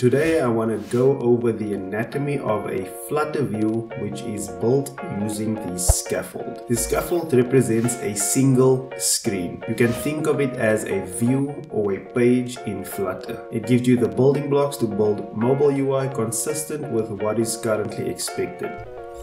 Today I want to go over the anatomy of a Flutter view which is built using the scaffold. The scaffold represents a single screen. You can think of it as a view or a page in Flutter. It gives you the building blocks to build mobile UI consistent with what is currently expected.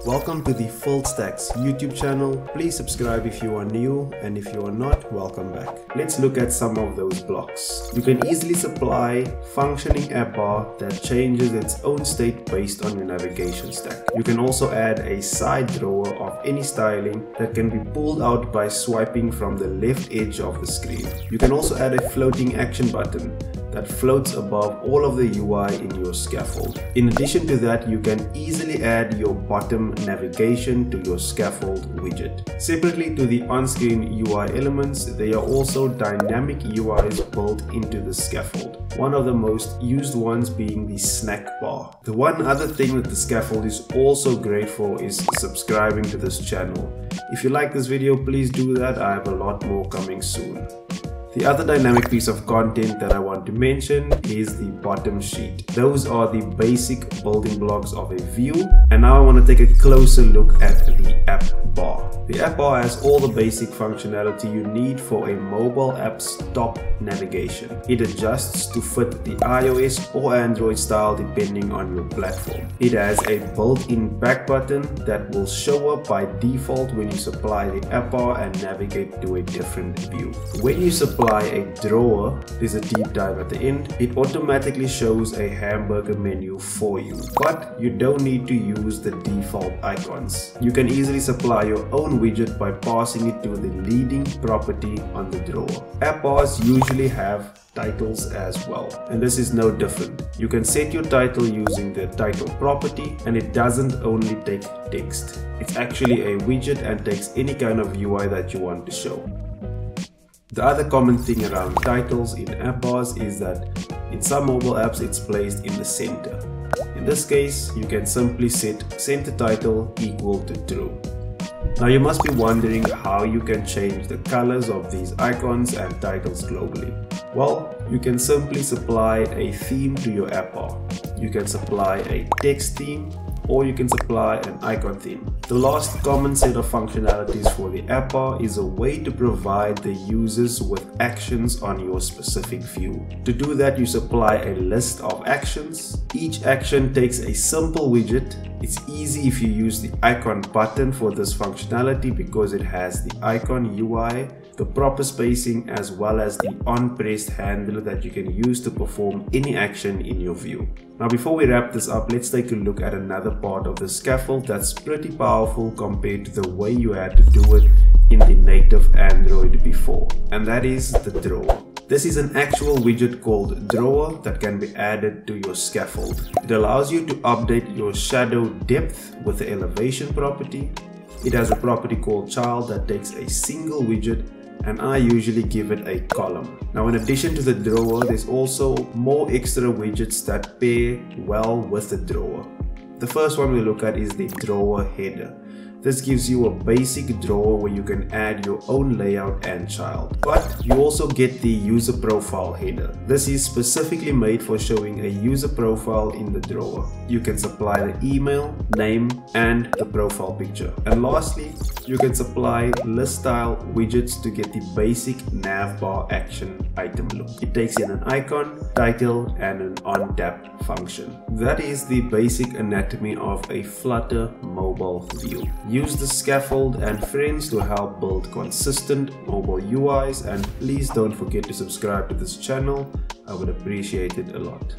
Welcome to the Full FilledStacks YouTube channel. Please subscribe if you are new and if you are not, welcome back. Let's look at some of those blocks. You can easily supply functioning app bar that changes its own state based on your navigation stack. You can also add a side drawer of any styling that can be pulled out by swiping from the left edge of the screen. You can also add a floating action button that floats above all of the UI in your scaffold. In addition to that, you can easily add your bottom navigation to your scaffold widget. Separately to the on-screen UI elements, there are also dynamic UIs built into the scaffold. One of the most used ones being the snack bar. The one other thing that the scaffold is also great for is subscribing to this channel. If you like this video, please do that. I have a lot more coming soon. The other dynamic piece of content that I want to mention is the bottom sheet. Those are the basic building blocks of a view. And now I want to take a closer look at the app bar. The app bar has all the basic functionality you need for a mobile app's top navigation. It adjusts to fit the iOS or Android style depending on your platform. It has a built-in back button that will show up by default when you supply the app bar and navigate to a different view. When you supply apply a drawer, there's a deep dive at the end, it automatically shows a hamburger menu for you. But you don't need to use the default icons. You can easily supply your own widget by passing it to the leading property on the drawer. App bars usually have titles as well and this is no different. You can set your title using the title property and it doesn't only take text. It's actually a widget and takes any kind of UI that you want to show. The other common thing around titles in app bars is that in some mobile apps it's placed in the center. In this case, you can simply set center title equal to true. Now you must be wondering how you can change the colors of these icons and titles globally. Well, you can simply supply a theme to your app bar. You can supply a text theme or you can supply an icon theme. The last common set of functionalities for the app bar is a way to provide the users with actions on your specific view. To do that, you supply a list of actions. Each action takes a simple widget. It's easy if you use the icon button for this functionality because it has the icon UI the proper spacing as well as the on-pressed handle that you can use to perform any action in your view. Now before we wrap this up, let's take a look at another part of the scaffold that's pretty powerful compared to the way you had to do it in the native Android before, and that is the drawer. This is an actual widget called Drawer that can be added to your scaffold. It allows you to update your shadow depth with the elevation property. It has a property called Child that takes a single widget and I usually give it a column. Now in addition to the drawer, there's also more extra widgets that pair well with the drawer. The first one we look at is the drawer header. This gives you a basic drawer where you can add your own layout and child. But you also get the user profile header. This is specifically made for showing a user profile in the drawer. You can supply the email, name, and the profile picture. And lastly, you can supply ListTile widgets to get the basic navbar action item look. It takes in an icon, title, and an on tap function. That is the basic anatomy of a Flutter mobile view. Use the scaffold and friends to help build consistent mobile UIs and please don't forget to subscribe to this channel. I would appreciate it a lot.